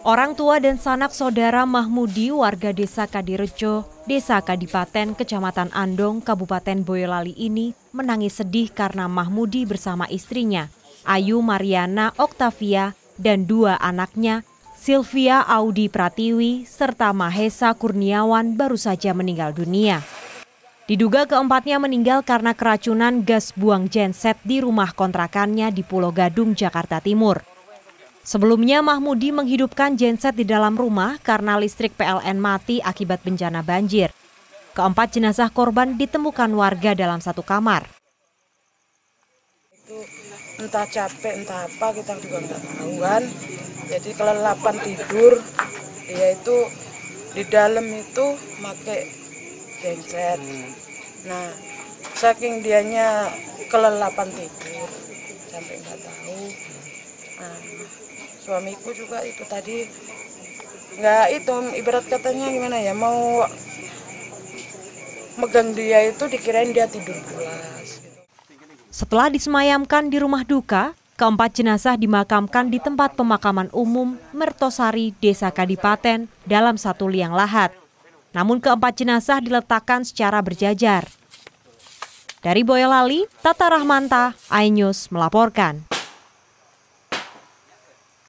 Orang tua dan sanak saudara Mahmudi warga desa Kadirejo, desa Kadipaten, kecamatan Andong, Kabupaten Boyolali ini menangis sedih karena Mahmudi bersama istrinya, Ayu Mariana Oktavia, dan dua anaknya, Sylvia Audi Pratiwi, serta Mahesa Kurniawan baru saja meninggal dunia. Diduga keempatnya meninggal karena keracunan gas buang genset di rumah kontrakannya di Pulau Gadung, Jakarta Timur. Sebelumnya Mahmudi menghidupkan genset di dalam rumah karena listrik PLN mati akibat bencana banjir. Keempat jenazah korban ditemukan warga dalam satu kamar. Itu entah capek entah apa kita juga nggak tahu kan. Jadi kelelapan tidur, dia itu di dalam itu pakai genset. Nah, saking dianya kelelapan tidur sampai nggak tahu. Nah, suamiku juga itu tadi nggak itu ibarat katanya gimana ya mau megang dia itu dikirain dia tidur pulas. Gitu. Setelah disemayamkan di rumah duka, keempat jenazah dimakamkan di tempat pemakaman umum Mertosari, Desa Kadipaten dalam satu liang lahat. Namun keempat jenazah diletakkan secara berjajar. Dari Boyolali, Tata Rahmanta, iNews melaporkan.